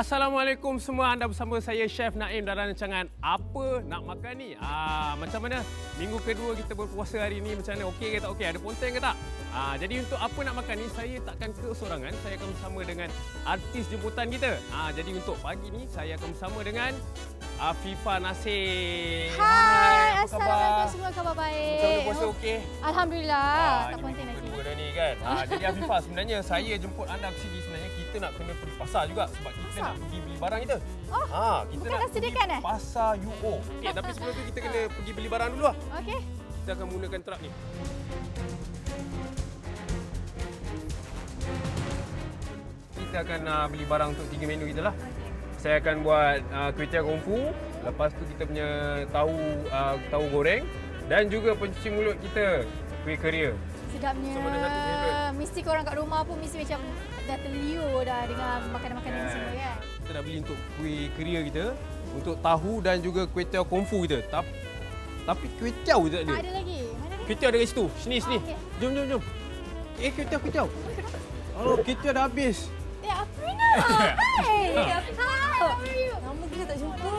Assalamualaikum semua. Anda bersama saya Chef Naim dalam rancangan Apa Nak Makan Ni. Ah, macam mana minggu kedua kita berpuasa hari ini macam mana? Okey ke tak okey? Ada ponteng ke tak? Ah, jadi untuk Apa Nak Makan Ni saya takkan kesorangan. Saya akan bersama dengan artis jemputan kita. Ah, jadi untuk pagi ni saya akan bersama dengan Afifah Nasir. Hai, khabar? Assalamualaikum semua khabar baik. Macam mana puasa okey? Alhamdulillah, Ah, tak ponteng lagi. kedua dah ni kan. Ah, jadi Afifah sebenarnya saya jemput anda ke sini sebenarnya kita nak kena pergi pasar juga sebab kita Pasar? nak pergi beli barang kita. Oh, ha, kita nak sediakan, pergi eh? pasar UO. Okey, tapi sebelum tu kita kena pergi beli barang dulu lah. Okey. Kita akan menggunakan truk ni. Kita akan uh, beli barang untuk tiga menu kita lah. Saya akan buat uh, kuih tiaw kung fu, lepas tu kita punya tahu uh, tahu goreng dan juga pencuci mulut kita kuih keria. Sedapnya. So, favourite? Mesti korang kat rumah pun mesti macam dah terliur dah dengan makanan-makanan Kan. semua kan. Kita nak beli untuk kuih keria kita, untuk tahu dan juga kuih tiaw kung fu kita. Tapi, tapi kuih tiaw tak ada. Tak ada lagi. Mana? Kuih tiaw dekat situ. Sini, sini. okey. Jom, jom, jom. Eh, kuih tiaw, kuih tiaw. Oh, kuih tiaw dah habis. Eh, Afrina. Hai. Hai. Lama kita tak jumpa.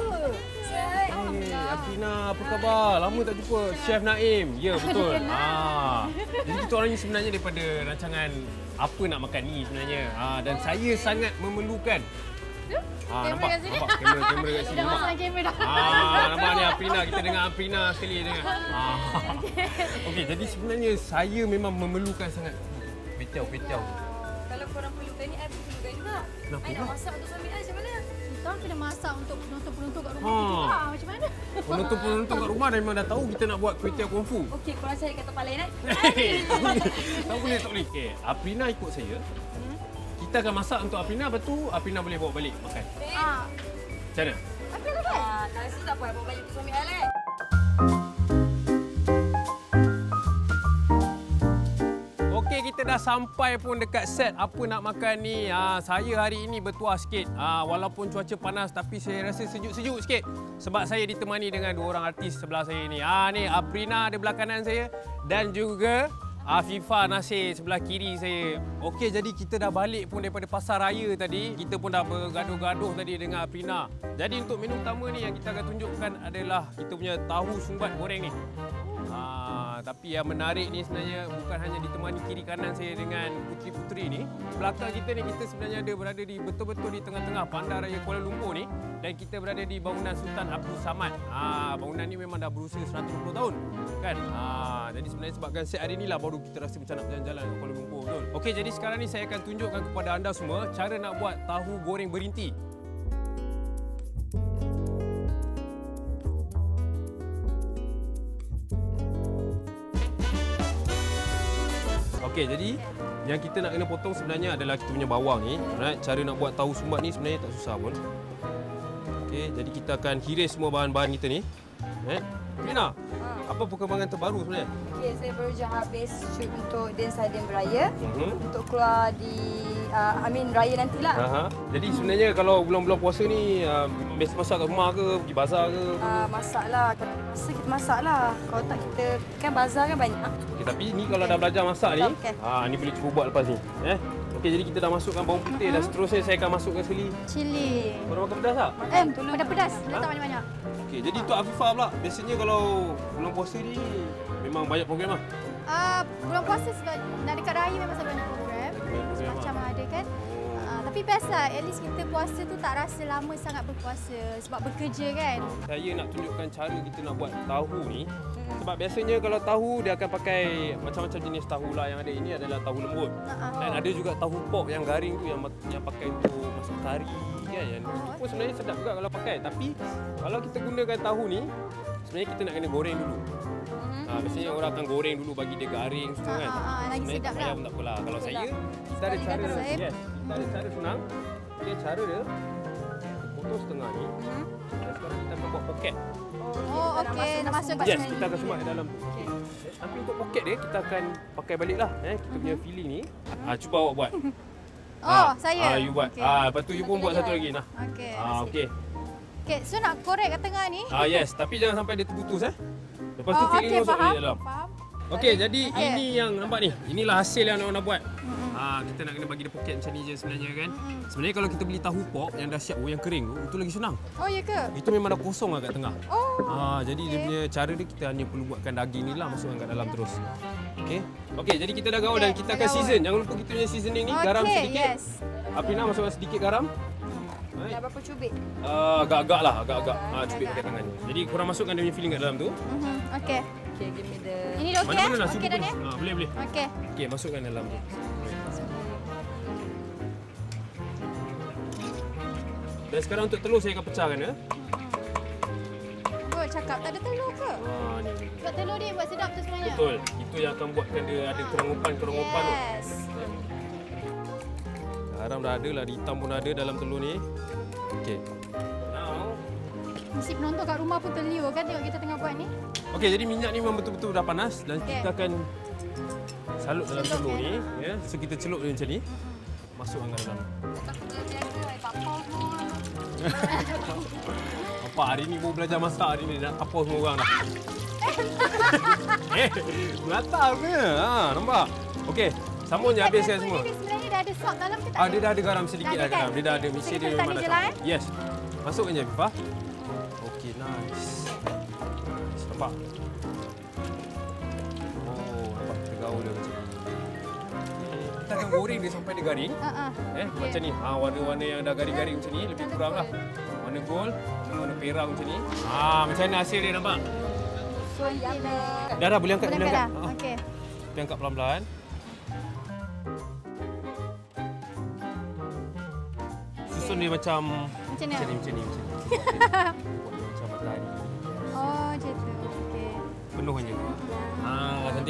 Eh, Afrina, apa khabar? Lama tak jumpa. Chef Naim. Ya, betul. Ah. Jadi kita orang ni sebenarnya daripada rancangan Apa Nak Makan Ni sebenarnya. Ah, dan saya sangat memerlukan. Ah, Kamera nampak? kat sini. Nampak kamera, kamera kat sini. Dah masuk kamera dah. Ah, nampak ni Aprina. Kita dengar Aprina sekali dengar. Ah. Okey, jadi sebenarnya saya memang memerlukan sangat petiau petiau. Kalau korang perlukan ni, I pun perlukan juga. Kenapa I nak masak untuk suami I macam mana? Orang kena masak untuk penonton-penonton kat rumah Ha. kita juga. Macam mana? Penonton-penonton kat rumah dah memang dah tahu kita nak buat kuih tiaw kung fu. Okey, korang cari kat tempat lain eh. tak boleh, tak boleh. Okay, Aprina ikut saya. Kita akan masak untuk Aprina, lepas tu Aprina boleh bawa balik makan. Ah. Macam mana? Dah kan? Ah, tak rasa tak apa, bawa balik untuk suami I kita dah sampai pun dekat set apa nak makan ni. Ha, saya hari ini bertuah sikit. Ha, walaupun cuaca panas tapi saya rasa sejuk-sejuk sikit. Sebab saya ditemani dengan dua orang artis sebelah saya ni. Ha, ni Aprina ada belah kanan saya dan juga Afifah Nasir sebelah kiri saya. Okey, jadi kita dah balik pun daripada pasar raya tadi. Kita pun dah bergaduh-gaduh tadi dengan Aprina. Jadi untuk menu utama ni yang kita akan tunjukkan adalah kita punya tahu sumbat goreng ni. Ha, tapi yang menarik ni sebenarnya bukan hanya ditemani kiri kanan saya dengan puteri-puteri ni. Belakang kita ni kita sebenarnya ada berada di betul-betul di tengah-tengah Bandaraya Kuala Lumpur ni dan kita berada di bangunan Sultan Abdul Samad. Ha, bangunan ni memang dah berusia 120 tahun. Kan? Ha, jadi sebenarnya sebabkan set hari inilah baru kita rasa macam nak berjalan-jalan ke Kuala Lumpur. Okey, jadi sekarang ni saya akan tunjukkan kepada anda semua cara nak buat tahu goreng berinti. Okey, jadi yang kita nak kena potong sebenarnya adalah kita punya bawang ni. Right? Cara nak buat tahu sumbat ni sebenarnya tak susah pun. Okey, jadi kita akan hiris semua bahan-bahan kita ni. Right? Rina, apa perkembangan terbaru sebenarnya? Okey, saya baru je habis shoot untuk Dan Sadian Beraya. Mhm. Untuk keluar di, uh, I mean raya nantilah. Aha. Jadi sebenarnya kalau bulan-bulan puasa ni uh, biasa masak kat rumah ke, pergi bazar ke? Uh, masak lah. Kalau masa kita masak lah. Kalau tak kita, kan bazar kan banyak. Okay, tapi ni kalau dah belajar masak ni, Okey. ha, ni boleh cuba buat lepas ni. Eh? Okey, jadi kita dah masukkan bawang putih dan seterusnya saya akan masukkan sekali. Cili. Korang makan pedas tak? Eh, pedas-pedas. Letak banyak-banyak. Okey, jadi untuk Afifah pula, biasanya kalau bulan puasa ni memang banyak program lah. Ah, bulan puasa sebab nak dekat raya memang selalu banyak program. Banyak program Macam lah. ada kan. Tapi best lah, at least kita puasa tu tak rasa lama sangat berpuasa sebab bekerja kan. Saya nak tunjukkan cara kita nak buat tahu ni. Sebab biasanya kalau tahu dia akan pakai macam-macam jenis tahu lah yang ada ini adalah tahu lembut. Ah, Dan ada juga tahu pop yang garing tu yang yang pakai untuk masak kari kan. Yang Oh, pun sebenarnya sedap juga kalau pakai. Tapi kalau kita gunakan tahu ni sebenarnya kita nak kena goreng dulu. Ha, biasanya orang akan goreng dulu bagi dia garing semua kan. Ah, ah, ah, lagi sedap lah. pun tak apalah. Kalau saya kita ada cara yes, ada cara senang. Okay, cara dia potong setengah ni. Hmm. Dan sekarang kita akan buat poket. Oh, okey. Nak masuk kat Yes, sini. kita akan semak ke dalam tu. Okey. Eh, Tapi untuk poket dia kita akan pakai balik lah eh kita punya filling ni. Ah cuba awak buat. Oh, saya. Ah you buat. Okey. Ah lepas tu you pun buat satu lagi nah. Okey. Ah okey. Okey, so nak korek kat tengah ni. Ah yes, tapi jangan sampai dia terputus eh. Lepas tu Oh, filling okey, masuk faham. di dalam. Faham. Okey, jadi Okey. ini yang nampak ni. Inilah hasil yang nak nak buat. Mm-mm. Ah Ha, kita nak kena bagi dia poket macam ni je sebenarnya kan. Sebenarnya kalau kita beli tahu pok yang dah siap oh, yang kering tu, itu lagi senang. Oh, ya ke? Itu memang dah kosong lah kat tengah. Oh, Ha, jadi dia punya cara dia kita hanya perlu buatkan daging ni lah masukkan kat dalam terus. Okey. Okey, jadi kita dah gaul Okey, dan kita akan gaul. season. Jangan lupa kita punya seasoning ni garam Okey, sedikit. yes. Apina masukkan sedikit garam. Dah berapa cubit? Uh, agak-agak lah, agak-agak. Ha, Agak-agak. cubit pakai tangan. Jadi korang masukkan dia punya filling kat dalam tu. Mhm, Okey. Okay, give me the... Ini dah okey? Mana-mana lah, Okey dah ni? eh? Ha, boleh, boleh. Okey. Okey, masukkan dalam tu. Dan sekarang untuk telur saya akan pecahkan ya. Oh, cakap tak ada telur ke? Ha, ni, ni. Sebab telur dia buat sedap tu sebenarnya. Betul. Itu yang akan buatkan dia ada kerongopan-kerongopan tu. Yes. Garam dah ada lah, hitam pun ada dalam telur ni. Okey. Now, Mesti penonton kat rumah pun terliur kan tengok kita tengah buat ni. okey jadi minyak ni memang betul-betul dah panas dan Okey. kita akan salut dalam Celup telur ni, ya. So kita celup dia macam ni. Masukkan ke Bapak hari ni baru belajar masak hari ni nak kapau semua orang dah. eh, gatal ke? Ha, nampak? Okey, sambung je habiskan Apa semua. Ni sebenarnya dah ada salt dalam ke tak Ah, ada? dia dah ada garam sedikit Dah ada kan? garam. Dia dah ada kita dia memang dah campur. Yes. Masukkan je Fifa. Okey, nice. Nice, Nampak? Oh, nampak kita gaul dia macam ni. Kita akan goreng dia sampai dia garing. Ha ah. Eh, Okey. macam ni. Ha, warna-warna yang dah garing-garing macam ni lebih kurang lah. Warna gold, warna perak macam ni. Ha, macam mana hasil dia nampak? So, dah. Dah boleh angkat, Boleh boleh angkat angkat. dah? Ha, Okey. kita angkat pelan-pelan. Susun dia macam Macam ni? macam ni, macam ni, macam ni.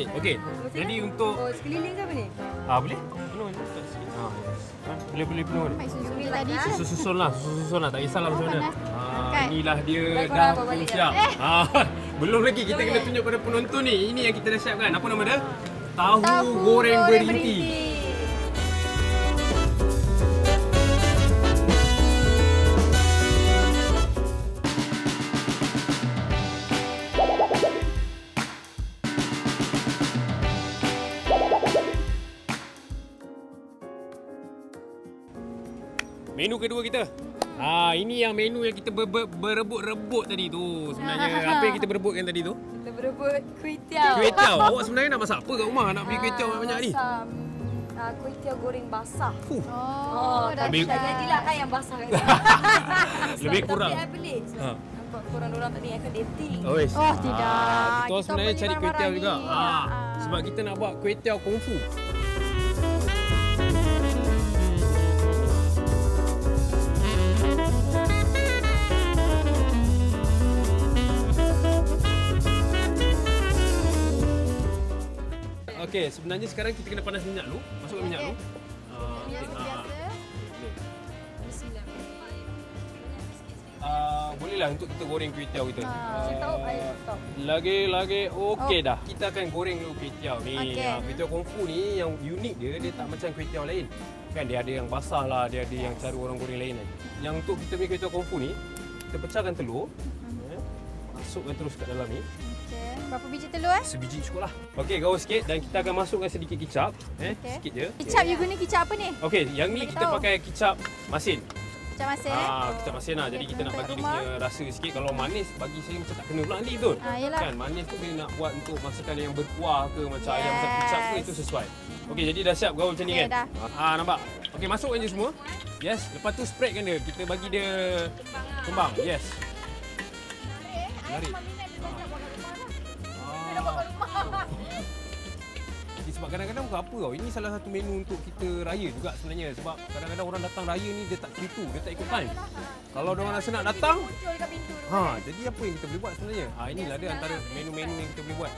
Cantik. Okey. Jadi untuk Oh, sekeliling ke apa ni? ah boleh? Penuh sikit. Ha, yes. Ha, boleh boleh penuh je. Baik susu dia tadi je. Susun-susun lah, susun-susun lah. Tak kisahlah macam mana. Ha, Kan? inilah dia dah bawa balik pun siap. Ha, belum lagi kita kena tunjuk pada penonton ni. Ini yang kita dah siapkan. Apa nama dia? Tahu, Tahu goreng, berinti. berinti. Kedua kita. Ha, ini yang menu yang kita ber, ber, berebut-rebut tadi tu sebenarnya. Apa yang kita berebutkan tadi tu? Kita berebut kuih tiaw. Kuih tiaw. Awak sebenarnya nak masak apa kat rumah? Nak beli kuih tiaw banyak ni? Ah, kuih tiaw goreng basah. Fuh. Oh, dah Lebih- Tak jadilah kan yang basah kan. Lebih kurang. Tapi I pelik sebab Ha. nampak korang-dorang tadi akan dating. Oh, yes. Oh, tidak. Ah, kita Kita sebenarnya beli cari kuih tiaw juga. ni. Ah, Ah. sebab kita nak buat kuih tiaw kungfu. Okey, sebenarnya sekarang kita kena panas minyak dulu. Masukkan minyak Okey. dulu. Biasa. Ah, bolehlah untuk kita goreng kuih tiaw kita. Air stop. Lagi lagi okey dah. Kita akan goreng dulu kuih tiaw ni. Oh. Okay. kuih tiaw kungfu ni yang unik dia dia tak macam kuih tiaw lain. Kan dia ada yang basah lah, dia ada yang cara orang goreng lain kan. Yang untuk kita punya kuih tiaw kungfu ni, kita pecahkan telur. Eh, Masukkan terus kat dalam ni. Berapa biji telur eh? Sebiji cukup lah. Okey, gaul sikit dan kita akan masukkan sedikit kicap. Eh, Okey. sikit je. Kicap you guna kicap apa ni? Okey, yang ni kita tahu. pakai kicap masin. Kicap masin eh? Ah, kicap masin lah. Jadi Okey, kita nak bagi dia rumah. punya rasa sikit. Kalau manis, bagi saya macam tak kena pula nanti tu. Ah, yelah. Kan, manis tu dia nak buat untuk masakan yang berkuah ke macam ayam masak Yes. kicap ke itu sesuai. Okey, jadi dah siap gaul macam ni Okey, kan? dah. Ah, nampak? Okey, masukkan je semua. Yes, lepas tu spreadkan dia. Kita bagi dia kembang. Yes. Tarik. Ah. Sebab kadang-kadang bukan apa tau. Ini salah satu menu untuk kita raya juga sebenarnya. Sebab kadang-kadang orang datang raya ni dia tak keritu, dia tak ikut time. Kalau orang rasa nak datang, ha, jadi apa yang kita boleh buat sebenarnya? Ha, inilah dia antara menu-menu yang kita boleh buat.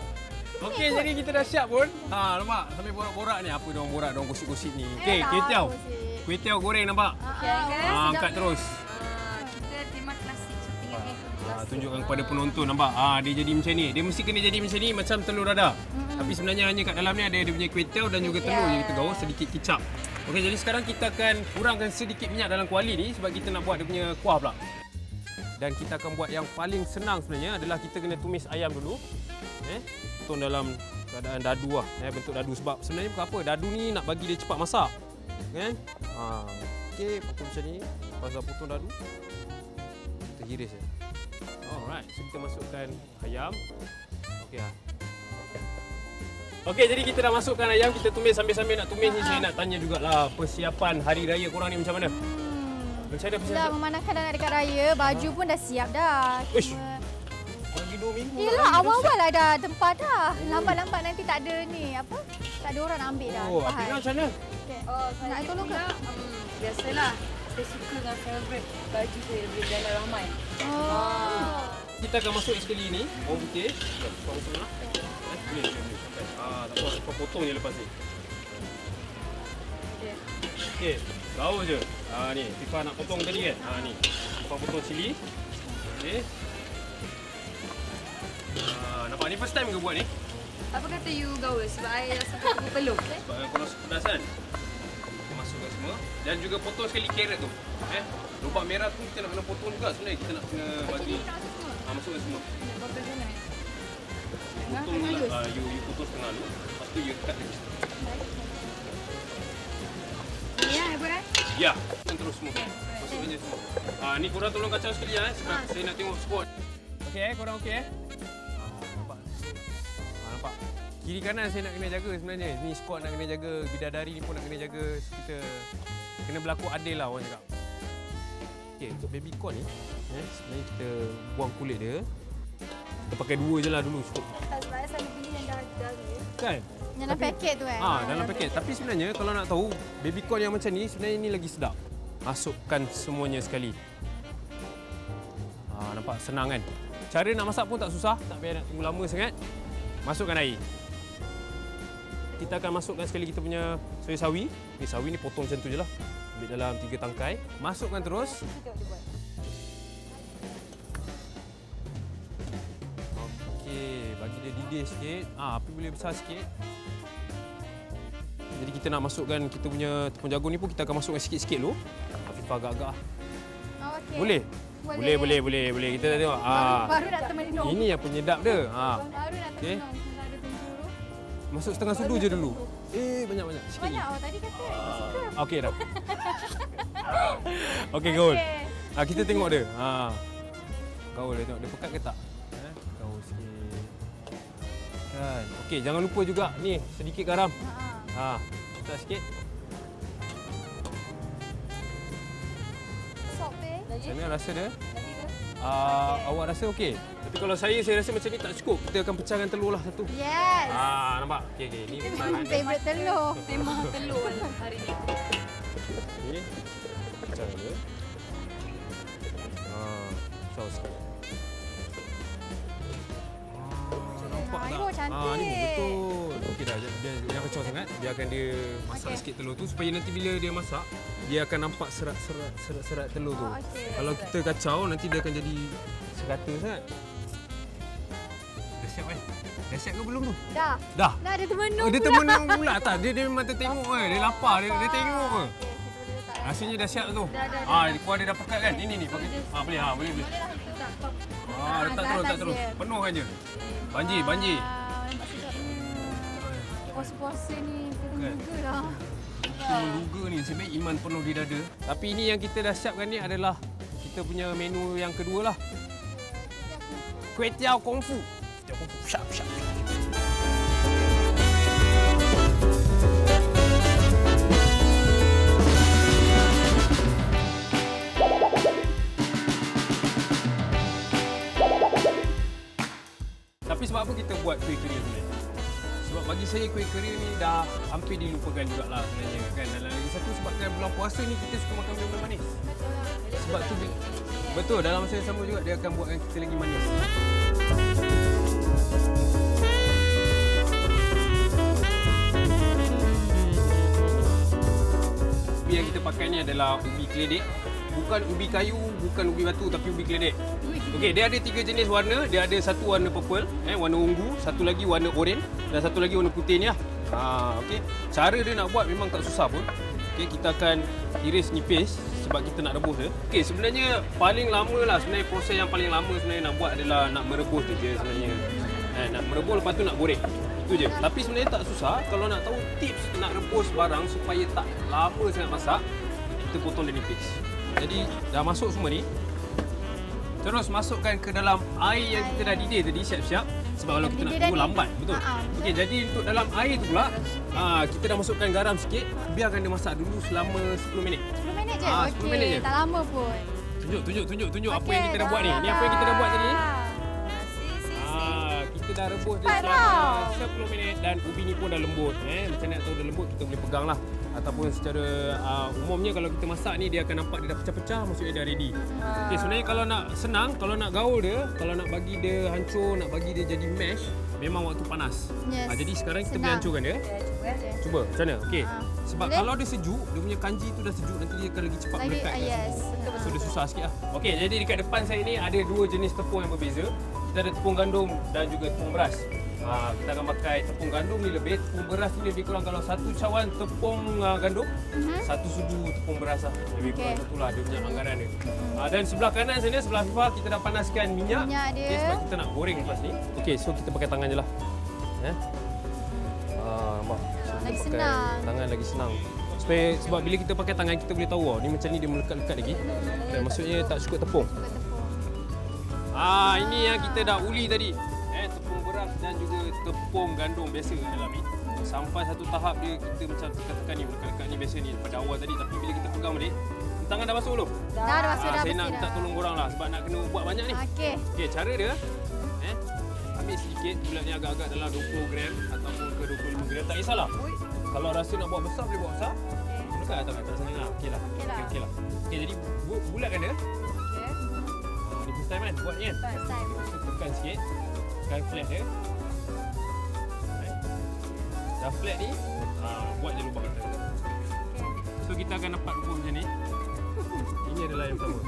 Okey, jadi kita dah siap pun. Ha, nampak? Sambil borak-borak ni. Apa diorang borak, diorang gosip-gosip ni. Okey, Eh, kuih tiaw. Kuih tiaw goreng nampak? Okay, Ha, angkat terus. Tunjukkan kepada penonton nampak. Ha, dia jadi macam ni. Dia mesti kena jadi macam ni macam telur dadah. Tapi sebenarnya hanya kat dalam ni ada dia punya kuih tiaw dan juga telur yang kita gaul sedikit kicap. Okey, jadi sekarang kita akan kurangkan sedikit minyak dalam kuali ni sebab kita nak buat dia punya kuah pula. Dan kita akan buat yang paling senang sebenarnya adalah kita kena tumis ayam dulu. Eh, tuang dalam keadaan dadu lah eh, bentuk dadu sebab sebenarnya bukan apa dadu ni nak bagi dia cepat masak kan ha. okey potong macam ni lepas dah potong dadu kita hiris je alright so kita masukkan ayam okey lah Okey, jadi kita dah masukkan ayam, kita tumis sambil-sambil nak tumis ni saya nak tanya jugalah persiapan hari raya korang ni macam mana? Macam mana Dah persiapan? memandangkan dah nak dekat raya, baju pun dah siap dah. Ish. Cuma- Lagi dua minggu. Yelah, awal-awal lah dah tempah dah. Lambat-lambat nanti tak ada ni, apa? Tak ada orang nak ambil dah. Oh. Apina macam mana? Okey. Oh, Nak saya tolong ke? um, biasalah. Saya suka dengan favorite baju saya bila jalan ramai. Oh. Kita akan masuk sekali ni, bawang putih. Tuang tengah. Eh, boleh, boleh, boleh. Sampai. Ah, tak apa, kau potong je lepas ni. Okay. Okey, tahu je. Ah ni, Fifa nak potong tadi kan? Ah ni. Fifa potong cili. Okey. Ah, nampak ni first time ke buat ni? Apa kata you gaul sebab I rasa aku perlu. Sebab kau rasa pedas kan? Masukkan semua. Dan juga potong sekali carrot tu. Eh, lubang merah tu kita nak kena potong juga sebenarnya. Kita nak kena bagi. Ah, masukkan semua. Nak potong lah. Ah, you, you potong setengah dulu. Lepas tu you cut lagi. Ya, dan terus semua. Masukkan je semua. Ah, ni korang tolong kacau sekali ya, eh, sebab Ah. saya nak tengok spot. Okey eh, korang okey eh? Kiri kanan saya nak kena jaga sebenarnya. Ni squad nak kena jaga, bidadari ni pun nak kena jaga. Kita kena berlaku adil lah orang cakap. Okey, untuk baby corn ni, eh, sebenarnya kita buang kulit dia. Kita pakai dua je lah dulu cukup. Sebab I selalu beli yang dah dari. Kan? Yang dalam paket tu eh. Ah, dalam paket. Tapi sebenarnya kalau nak tahu baby corn yang macam ni sebenarnya ni lagi sedap. Masukkan semuanya sekali. Ah, nampak senang kan? Cara nak masak pun tak susah, tak payah nak tunggu lama sangat. Masukkan air. Kita akan masukkan sekali kita punya soya sawi. Okay, sawi ni potong macam tu je lah. Ambil dalam tiga tangkai. Masukkan terus. Okey, bagi dia didih sikit. Ah, api boleh besar sikit. Jadi kita nak masukkan kita punya tepung jagung ni pun kita akan masukkan sikit-sikit dulu. Afifah agak-agak. ah. Oh, okey. Boleh? Boleh, boleh, boleh, boleh. Kita dah tengok. Baru, Ah. baru nak termenung. Ini yang penyedap dia. Ha. Baru nak termenung. Tunggu dulu. Masuk setengah sudu je dulu. Eh, banyak-banyak. Sikit Banyak lagi. oh tadi kata suka. Okey dah. Okey, gaul. Okey. Ah, kita tengok dia. Ha. Gaul dia tengok dia pekat ke tak? Eh, gaul sikit. Kan. Okey, jangan lupa juga ni sedikit garam. Ha. Ha, letak sikit. Sop eh. Lagi? Macam mana rasa dia? Lagi ke? Uh, awak rasa okey? Tapi kalau saya, saya rasa macam ni tak cukup. Kita akan pecahkan telur lah satu. Yes. Ah, nampak? Okey, okey. Ni pesanan dia. Favorite telur. Tema telur hari ni. Okey. Pecah dia. Ah, pecah sikit. Ah, nampak tak? Cantik. Ah, ni betul. Okey dah, dia jangan kacau sangat. Biarkan dia masak Okey. sikit telur tu supaya nanti bila dia masak, dia akan nampak serat-serat serat-serat telur tu. Oh, okey. Kalau kita kacau nanti dia akan jadi serata sangat. Dah siap eh? Ke belum tu? Dah. Dah. Dah ada termenung Oh, dia pula. termenung pula tak? Dia dia memang tertengok kan. Dia lapar, dia, dia tengok ke. Rasanya dah siap tu. Dah, dah, dah, Ah, dah. kuah dia dah pekat kan? Ini ni pakai. Ah, boleh ha, boleh boleh. Boleh lah. Ah, Ah, letak terus, letak terus. dia. Penuhkan je. Banjir, banjir. Nampak sedapnya. Puasa-puasa ni kita Kan? menduga lah. Kita menduga ni sebenarnya iman penuh di dada. Tapi ini yang kita dah siapkan ni adalah kita punya menu yang kedua lah. Kuih tiao kungfu. Kuih kita buat kuih keria sebenarnya? Sebab bagi saya kuih keria ni dah hampir dilupakan juga lah sebenarnya kan. Dan lagi satu sebabkan bulan puasa ni kita suka makan benda manis. Sebab tu betul dalam masa yang sama juga dia akan buatkan kita lagi manis. Ubi yang kita pakai ni adalah ubi keledek. Bukan ubi kayu, bukan ubi batu tapi ubi keledek. Okey, dia ada tiga jenis warna. Dia ada satu warna purple, eh warna ungu, satu lagi warna oranye dan satu lagi warna putih ni lah. Ha, okey. Cara dia nak buat memang tak susah pun. Okey, kita akan iris nipis sebab kita nak rebus dia. Okey, sebenarnya paling lama lah sebenarnya proses yang paling lama sebenarnya nak buat adalah nak merebus tu je sebenarnya. Eh, nak merebus lepas tu nak goreng. Itu je. Tapi sebenarnya tak susah. Kalau nak tahu tips nak rebus barang supaya tak lama sangat masak, kita potong dia nipis. Jadi dah masuk semua ni. Terus masukkan ke dalam air yang kita dah didih tadi siap-siap. Sebab kalau kita nak tunggu lambat. Betul. Ha, ha, betul. Okey, jadi untuk dalam air tu pula, ah, kita dah masukkan garam sikit. Biarkan dia masak dulu selama 10 minit. 10 minit je? Ah, 10 minit je. Tak lama pun. Tunjuk, tunjuk, tunjuk, tunjuk apa Okey, yang kita dah buat ni. Ni apa yang kita dah buat tadi. kita dah rebus dia selama tau. 10 minit dan ubi ni pun dah lembut. Eh, macam nak tahu dah lembut kita boleh pegang lah. Ataupun secara uh, umumnya kalau kita masak ni dia akan nampak dia dah pecah-pecah maksudnya dah ready. Okey, sebenarnya kalau nak senang, kalau nak gaul dia, kalau nak bagi dia hancur, nak bagi dia jadi mash, memang waktu panas. Yes. Ah, jadi sekarang kita boleh Senang. hancurkan dia. Okey. Cuba, macam mana? Okey. Ah. Sebab Boleh? kalau dia sejuk, dia punya kanji tu dah sejuk, nanti dia akan lagi cepat Lagi, melekat kat yes. semua. So dia susah sikit lah. Okey, jadi dekat depan saya ni ada dua jenis tepung yang berbeza. Kita ada tepung gandum dan juga tepung beras. Ha, kita akan pakai tepung gandum ni lebih, tepung beras ni lebih kurang kalau satu cawan tepung uh, gandum, Mhm. satu sudu tepung beras lah. Lebih kurang Okey. satu lah dia punya anggaran dia. Ha, dan sebelah kanan sana, sebelah Fifa, kita dah panaskan minyak. Minyak dia. Okey, sebab kita nak goreng lepas ni. Okey, so kita pakai tangan je lah. Eh? Ah, nampak? So, Lagi pakai senang. Tangan lagi senang. Supaya, sebab bila kita pakai tangan, kita boleh tahu oh, ni macam ni dia melekat-lekat lagi. Dan maksudnya tak cukup tepung. Ah, ini yang kita dah uli tadi. Dan juga tepung gandum biasa dalam ni. Sampai satu tahap dia kita macam tekan-tekan ni, melekat-lekat ni biasa ni pada awal tadi. Tapi bila kita pegang balik, tangan dah masuk belum? Dah, dah masuk Ah, dah saya nak minta tolong korang lah sebab nak kena buat banyak ni. Okey. Okey, cara dia eh ambil sedikit bulat ni agak-agak dalam 20 gram ataupun ke 25 gram tak kisahlah. Kalau rasa nak buat besar boleh buat besar. Bukan atau tak sangat lah. Okey lah. Okey lah. Okey lah. Okey jadi bu- bulatkan dia. Ah, ni first time kan buat ni kan. First time. Tekan sikit. Tekan flat dia. Right. Dah flat ni, ah, buat je lubang dia. So kita akan dapat rumput macam ni. Ini adalah yang pertama.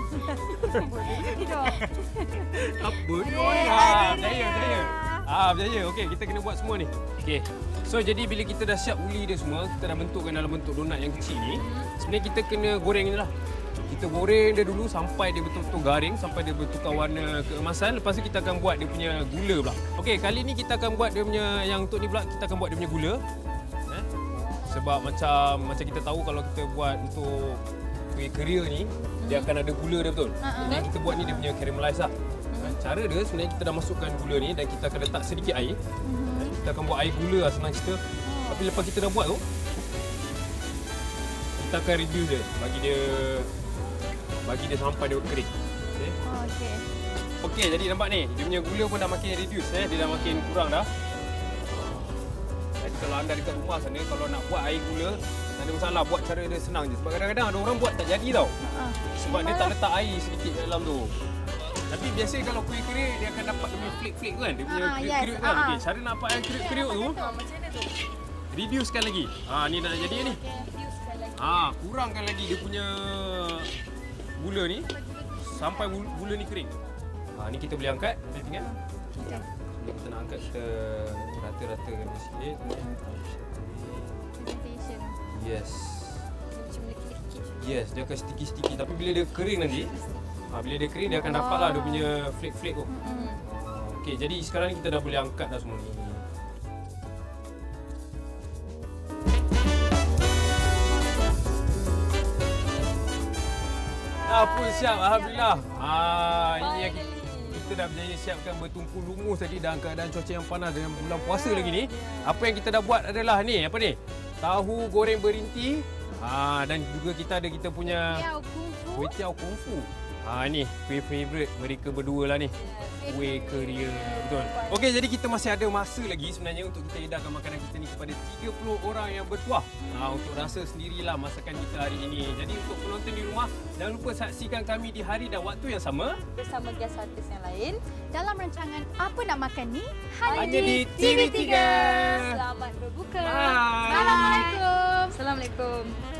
Apa ni? Ah, berjaya, berjaya. Ah, berjaya. Okey, kita kena buat semua ni. Okey. So, jadi bila kita dah siap uli dia semua, kita dah bentukkan dalam bentuk donat yang kecil ni. Sebenarnya kita kena goreng ni lah. Kita goreng dia dulu sampai dia betul-betul garing, sampai dia bertukar warna keemasan. Lepas tu kita akan buat dia punya gula pula. Okey, kali ni kita akan buat dia punya yang untuk ni pula kita akan buat dia punya gula. Eh? Sebab macam macam kita tahu kalau kita buat untuk kuih keria ni, dia akan ada gula dia betul. Ha-ha. Yang kita buat ni dia punya caramelize lah. Eh, Cara dia sebenarnya kita dah masukkan gula ni dan kita akan letak sedikit air. Eh, Kita akan buat air gula lah senang cerita. Tapi lepas kita dah buat tu, kita akan reduce dia. Bagi dia bagi dia sampai dia kering. Okay. Oh, okey. Okey, jadi nampak ni, dia punya gula pun dah makin reduce eh. Dia dah makin kurang dah. Jadi kalau anda dekat rumah sana kalau nak buat air gula, tak ada masalah buat cara dia senang je. Sebab kadang-kadang ada orang buat tak jadi tau. Ah. Sebab dia tak letak air sedikit dalam tu. Tapi biasa kalau kuih kerik dia akan dapat dia punya flake-flake tu kan. Dia punya Ah, kriuk yes. kriuk kan. Okey, ah. cara nak dapat yang kriuk-kriuk tu, reducekan lagi. Ha ni dah nak jadi ni. Ha, kurangkan lagi dia punya gula ni sampai gul- gula ni kering. Ha ni kita boleh angkat, boleh tinggal. Okey. Kita nak angkat kita rata-ratakan dia sikit. Presentation. Yes. Yes, dia akan sticky-sticky tapi bila dia kering nanti, ha, bila dia kering dia akan dapatlah dia punya flake-flake tu. Hmm. Okey, jadi sekarang ni kita dah boleh angkat dah semua ni. Pun siap Alhamdulillah. Ah, ini yang kita, kita dah berjaya siapkan bertumpul lumus tadi dalam keadaan cuaca yang panas dalam bulan puasa lagi ni. Apa yang kita dah buat adalah ni, apa ni? Tahu goreng berinti. Ah, dan juga kita ada kita punya kungfu. Kuih tiaw kungfu. Ha ni kuih favourite mereka berdua lah ni. Kuih keria. Betul. Okey jadi kita masih ada masa lagi sebenarnya untuk kita hidangkan makanan kita ni kepada 30 orang yang bertuah. Ha untuk rasa sendirilah masakan kita hari ini. Jadi untuk penonton di rumah jangan lupa saksikan kami di hari dan waktu yang sama Bersama guest artis yang lain. Dalam rancangan Apa Nak Makan Ni hanya di TV3. Selamat berbuka. Bye. Assalamualaikum. Assalamualaikum.